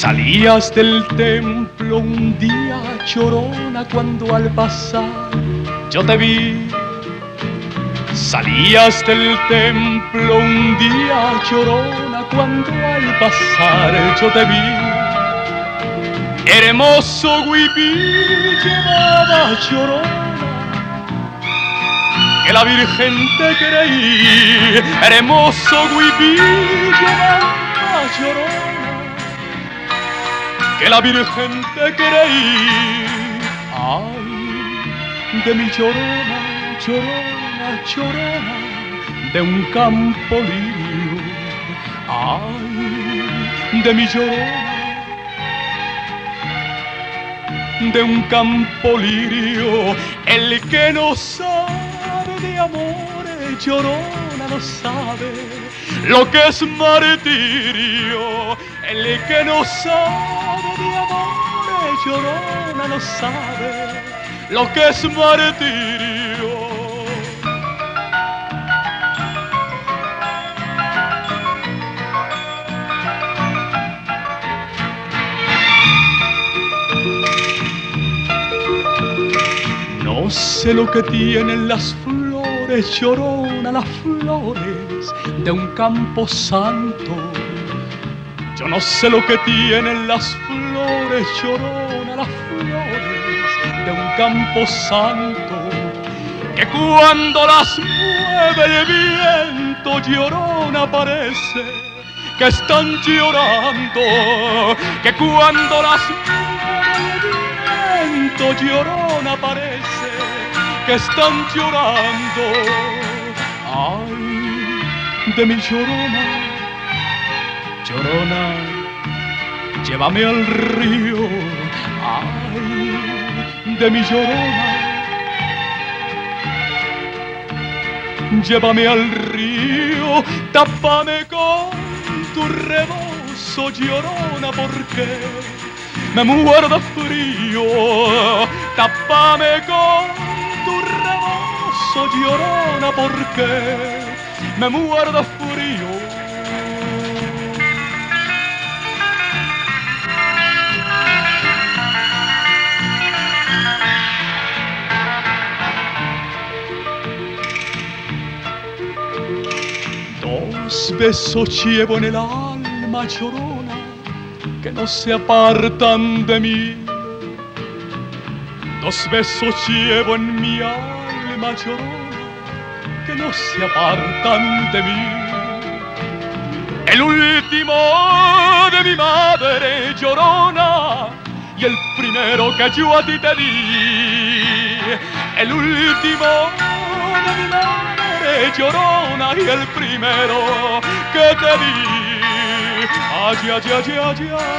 Salías del templo un día chorona cuando al pasar yo te vi. Salías del templo un día chorona cuando al pasar yo te vi. Hermoso huipí llevaba chorona que la Virgen te creí. Hermoso huipí llevaba chorona que la Virgen te creí. Ay, de mi llorona, llorona, llorona, de un campo lirio. Ay, de mi llorona, de un campo lirio, el que no sabe de amores, llorona no sabe lo que es martirio, el que no sabe de amores, llorona no sabe lo que es martirio. No sé lo que tienen las flores, llorona las flores de un campo santo. Yo no sé lo que tienen las flores, llorona las flores de un campo santo. Que cuando las mueve el viento, llorona parece que están llorando. Que cuando las mueve el viento, llorona parece que están llorando. De mi llorona, llorona, llévame al río. Ay, de mi llorona, llévame al río, tápame con tu rebozo, llorona, porque me muero de frío, tápame con tu rebozo, llorona, porque me muero de frío. Dos besos llevo en el alma llorona que no se apartan de mí. Dos besos llevo en mi alma llorona que no se apartan de mí. El último de mi madre llorona y el primero que yo a ti te di. El último de mi madre llorona y el primero que te di. Ay, ay, ay, ay, ay.